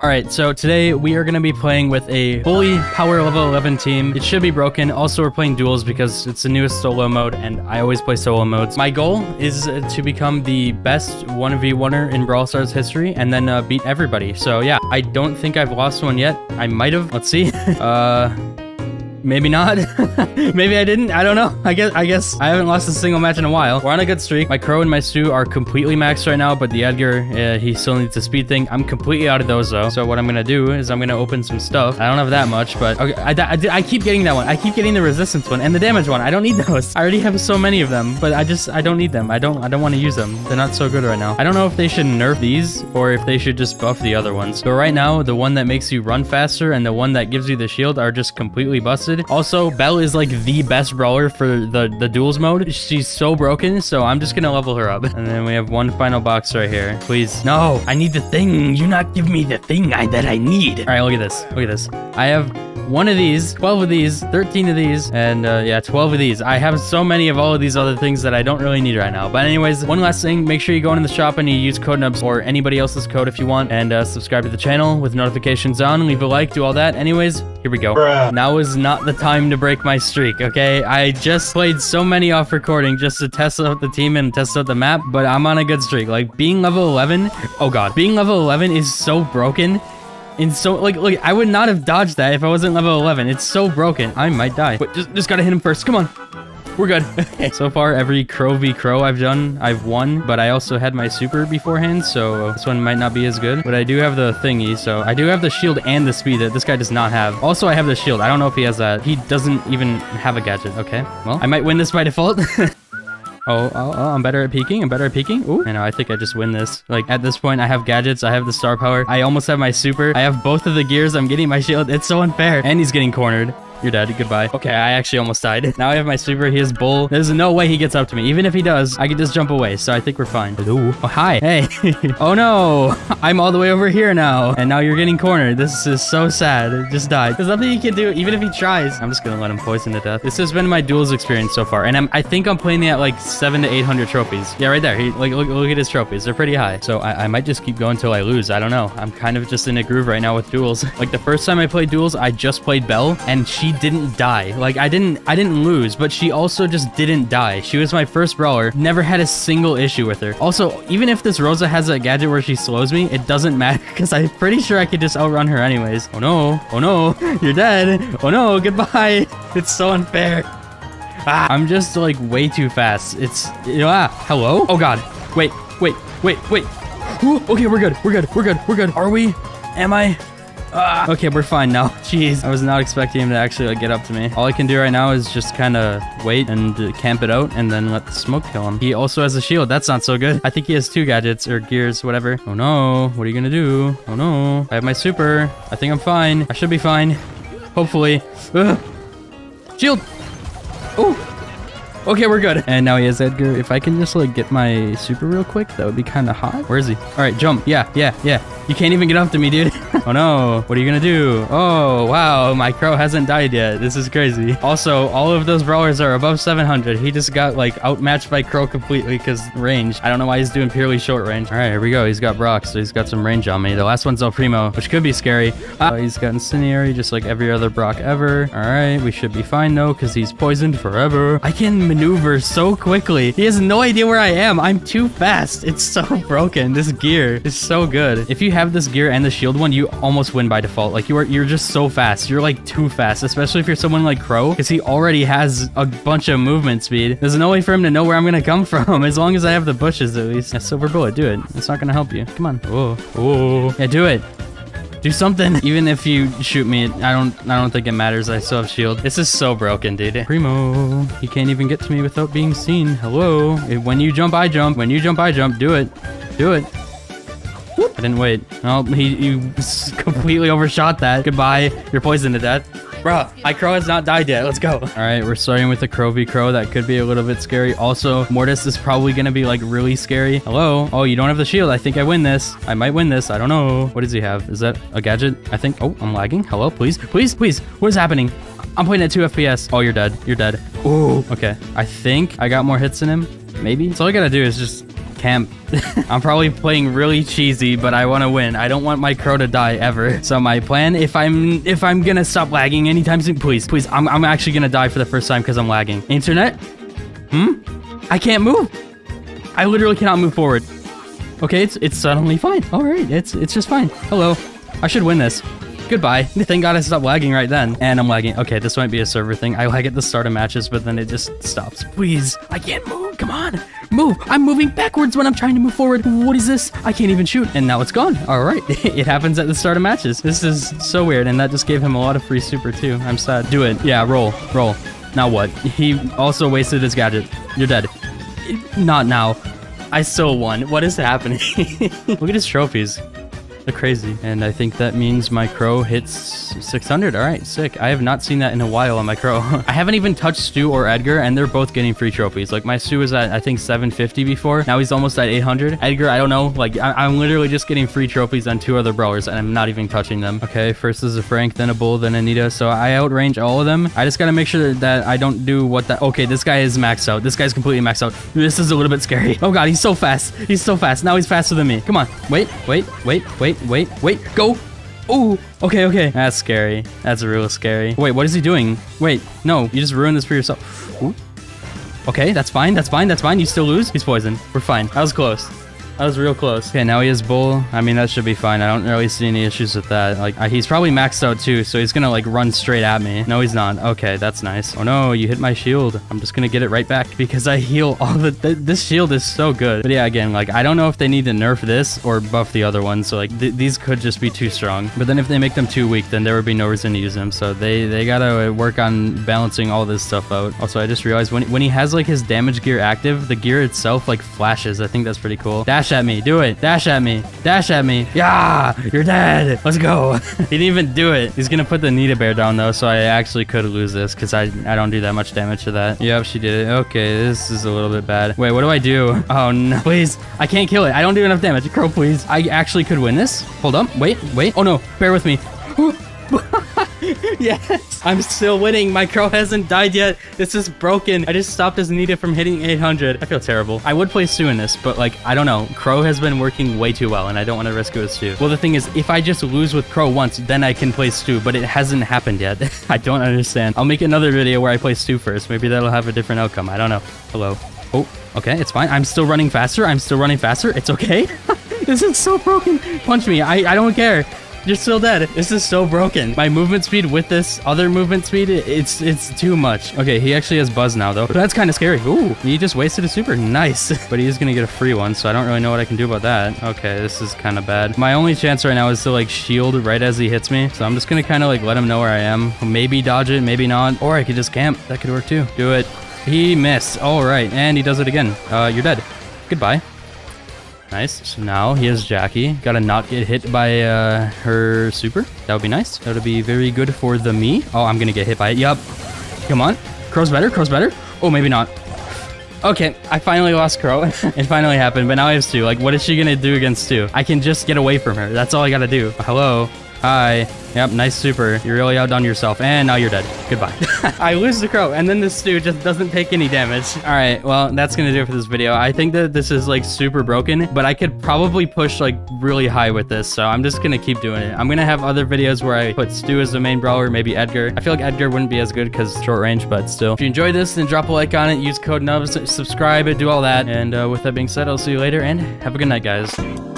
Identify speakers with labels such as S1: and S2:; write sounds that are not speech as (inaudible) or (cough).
S1: All right, so today we are going to be playing with a fully power level 11 team. It should be broken. Also, we're playing duels because it's the newest solo mode, and I always play solo modes. My goal is to become the best 1v1er in Brawl Stars history and then uh, beat everybody. So yeah, I don't think I've lost one yet. I might have. Let's see. (laughs) uh... Maybe not. (laughs) Maybe I didn't. I don't know. I guess I guess I haven't lost a single match in a while. We're on a good streak. My Crow and my Stu are completely maxed right now, but the Edgar, uh, he still needs a speed thing. I'm completely out of those though. So what I'm gonna do is I'm gonna open some stuff. I don't have that much, but okay, I, I, I keep getting that one. I keep getting the resistance one and the damage one. I don't need (laughs) those. I already have so many of them, but I just I don't need them. I don't I don't want to use them. They're not so good right now. I don't know if they should nerf these or if they should just buff the other ones. But right now, the one that makes you run faster and the one that gives you the shield are just completely busted. Also, Bell Belle is like the best brawler for the, the duels mode. She's so broken, so I'm just gonna level her up. And then we have one final box right here. Please. No, I need the thing. You not give me the thing I, that I need. All right, look at this. Look at this. I have one of these, 12 of these, 13 of these, and uh, yeah, 12 of these. I have so many of all of these other things that I don't really need right now. But anyways, one last thing, make sure you go into the shop and you use code nubs or anybody else's code if you want, and uh, subscribe to the channel with notifications on, leave a like, do all that. Anyways, here we go. Bruh. Now is not the time to break my streak, okay? I just played so many off recording just to test out the team and test out the map, but I'm on a good streak. Like, being level 11, oh god, being level 11 is so broken and so, like, look, I would not have dodged that if I wasn't level 11. It's so broken. I might die. But just, just gotta hit him first. Come on. We're good. (laughs) so far, every Crow v Crow I've done, I've won, but I also had my super beforehand, so this one might not be as good. But I do have the thingy, so I do have the shield and the speed that this guy does not have. Also, I have the shield. I don't know if he has that. He doesn't even have a gadget. Okay, well, I might win this by default. (laughs) Oh, oh, oh, I'm better at peeking. I'm better at peeking. Ooh, I know. I think I just win this. Like, at this point, I have gadgets. I have the star power. I almost have my super. I have both of the gears. I'm getting my shield. It's so unfair. And he's getting cornered. You're dead. Goodbye. Okay, I actually almost died. Now I have my super. He has bull. There's no way he gets up to me. Even if he does, I can just jump away. So I think we're fine. Hello. Oh, hi. Hey. (laughs) oh, no. (laughs) I'm all the way over here now. And now you're getting cornered. This is so sad. Just died. There's nothing he can do, even if he tries. I'm just going to let him poison to death. This has been my duels experience so far. And I'm, I think I'm playing at like seven to 800 trophies. Yeah, right there. He, like, look, look at his trophies. They're pretty high. So I, I might just keep going until I lose. I don't know. I'm kind of just in a groove right now with duels. (laughs) like the first time I played duels, I just played Belle and she didn't die. Like I didn't I didn't lose, but she also just didn't die. She was my first brawler. Never had a single issue with her. Also, even if this Rosa has a gadget where she slows me, it doesn't matter (laughs) because I'm pretty sure I could just outrun her anyways. Oh no. Oh no. (laughs) You're dead. Oh no. Goodbye. (laughs) It's so unfair. Ah, I'm just like way too fast. It's ah, hello? Oh god. Wait, wait, wait, wait. Ooh, okay, we're good. We're good. We're good. We're good. Are we? Am I? Ah. (laughs) Okay, we're fine now. (laughs) Jeez, I was not expecting him to actually like, get up to me. All I can do right now is just kind of wait and uh, camp it out and then let the smoke kill him. He also has a shield. That's not so good. I think he has two gadgets or gears, whatever. Oh no, what are you gonna do? Oh no, I have my super. I think I'm fine. I should be fine. Hopefully. Ugh. Shield. Oh. Okay, we're good. And now he has Edgar. If I can just like get my super real quick, that would be kind of hot. Where is he? All right, jump. Yeah, yeah, yeah. You can't even get up to me, dude. (laughs) oh no. What are you gonna do? Oh, wow. My crow hasn't died yet. This is crazy. Also, all of those brawlers are above 700. He just got like outmatched by crow completely because range. I don't know why he's doing purely short range. All right, here we go. He's got Brock, so he's got some range on me. The last one's El Primo, which could be scary. Uh, he's got Incendiary just like every other Brock ever. All right, we should be fine though because he's poisoned forever. I can maneuver so quickly. He has no idea where I am. I'm too fast. It's so (laughs) broken. This gear is so good. If you have this gear and the shield one, you almost win by default. Like you are, you're just so fast. You're like too fast, especially if you're someone like Crow, because he already has a bunch of movement speed. There's no way for him to know where I'm gonna come (laughs) from, as long as I have the bushes at least. Yeah, silver bullet, do it. It's not gonna help you. Come on. Oh, oh. Yeah, do it. Do something. Even if you shoot me, I don't I don't think it matters. I still have shield. This is so broken, dude. Primo. He can't even get to me without being seen. Hello. When you jump, I jump. When you jump, I jump. Do it. Do it. I didn't wait. Oh, he, he completely overshot that. Goodbye. You're poisoned to death. My crow has not died yet. Let's go. All right, we're starting with the crow v crow. That could be a little bit scary. Also, Mortis is probably going to be like really scary. Hello? Oh, you don't have the shield. I think I win this. I might win this. I don't know. What does he have? Is that a gadget? I think. Oh, I'm lagging. Hello, please. Please, please. What is happening? I'm playing at 2 FPS. Oh, you're dead. You're dead. Ooh. Okay. I think I got more hits than him. Maybe. So all I gotta do is just camp. (laughs) I'm probably playing really cheesy, but I want to win. I don't want my crow to die ever. (laughs) So my plan, if I'm if I'm gonna stop lagging anytime soon, please, please, I'm, I'm actually gonna die for the first time because I'm lagging. Internet? Hmm? I can't move. I literally cannot move forward. Okay, it's it's suddenly fine. All right, it's it's just fine. Hello. I should win this. Goodbye. (laughs) Thank God I stopped lagging right then. And I'm lagging. Okay, this might be a server thing. I lag at the start of matches, but then it just stops. Please. I can't move. Come on. Move. I'm moving backwards when I'm trying to move forward. What is this? I can't even shoot. And now it's gone. All right. (laughs) it happens at the start of matches. This is so weird. And that just gave him a lot of free super too. I'm sad. Do it. Yeah, roll. Roll. Now what? (laughs) He also wasted his gadget. You're dead. Not now. I still won. What is happening? (laughs) Look at his trophies. Crazy. And I think that means my crow hits 600. All right, sick. I have not seen that in a while on my crow. (laughs) I haven't even touched Stu or Edgar, and they're both getting free trophies. Like, my Stu was at, I think, 750 before. Now he's almost at 800. Edgar, I don't know. Like, I am literally just getting free trophies on two other brawlers, and I'm not even touching them. Okay, first is a Frank, then a Bull, then Anita. So I outrange all of them. I just gotta make sure that I don't do what that... Okay, this guy is maxed out. This guy's completely maxed out. This is a little bit scary. (laughs) Oh, God, he's so fast. He's so fast. Now he's faster than me. Come on. Wait, wait, wait, wait wait, wait, go. Oh, okay, okay. That's scary. That's real scary. Wait, what is he doing? Wait, no, you just ruined this for yourself. Ooh. Okay, that's fine. That's fine. That's fine. You still lose. He's poisoned. We're fine. That was close. That was real close. Okay, now he has bull. I mean, that should be fine. I don't really see any issues with that. Like, he's probably maxed out too, so he's gonna like run straight at me. No, he's not. Okay, that's nice. Oh no, you hit my shield. I'm just gonna get it right back because I heal all the... Th this shield is so good. But yeah, again, like, I don't know if they need to nerf this or buff the other one. So like, th these could just be too strong. But then if they make them too weak, then there would be no reason to use them. So they, they gotta work on balancing all this stuff out. Also, I just realized when, when he has like his damage gear active, the gear itself like flashes. I think that's pretty cool. Dash at me. Do it. Dash at me. Dash at me. Yeah, you're dead. Let's go. (laughs) he didn't even do it. He's gonna put the Nita Bear down though, so I actually could lose this because I, I don't do that much damage to that. Yep, she did it. Okay, this is a little bit bad. Wait, what do I do? (laughs) Oh no, please. I can't kill it. I don't do enough damage. Crow, please. I actually could win this. Hold up. Wait, wait. Oh no, bear with me. (gasps) (laughs) (laughs) yes, I'm still winning. My crow hasn't died yet. This is broken. I just stopped his Nita from hitting 800. I feel terrible. I would play Stu in this, but like, I don't know. Crow has been working way too well, and I don't want to risk it with Stu. Well, the thing is, if I just lose with Crow once, then I can play Stu, but it hasn't happened yet. (laughs) I don't understand. I'll make another video where I play Stu first. Maybe that'll have a different outcome. I don't know. Hello. Oh, okay, it's fine. I'm still running faster. I'm still running faster. It's okay. (laughs) this is so broken. Punch me. I, I don't care. You're still dead. This is so broken. My movement speed with this other movement speed, it's it's too much. Okay, he actually has Buzz now, though. But that's kind of scary. Ooh, he just wasted a super. Nice. (laughs) but he is to get a free one, so I don't really know what I can do about that. Okay, this is kind of bad. My only chance right now is to, like, shield right as he hits me. So I'm just to kind of, like, let him know where I am. Maybe dodge it, maybe not. Or I could just camp. That could work, too. Do it. He missed. All right, and he does it again. Uh, you're dead. Goodbye. Nice. So now he has Jackie. Gotta not get hit by uh, her super. That would be nice. That would be very good for the me. Oh, I'm gonna get hit by it. Yup. Come on. Crow's better. Crow's better. Oh, maybe not. Okay, I finally lost Crow. (laughs) it finally happened, but now I have Stu. Like, what is she gonna do against Stu? I can just get away from her. That's all I gotta do. Hello. Hi. Yep, nice super. You really outdone yourself. And now you're dead. Goodbye. (laughs) (laughs) I lose the crow, and then the Stu just doesn't take any damage. All right, well, that's going to do it for this video. I think that this is, like, super broken, but I could probably push, like, really high with this, so I'm just going to keep doing it. I'm going to have other videos where I put Stu as the main brawler, maybe Edgar. I feel like Edgar wouldn't be as good because short range, but still. If you enjoyed this, then drop a like on it, use code NUBS, subscribe, do all that. And uh, with that being said, I'll see you later, and have a good night, guys.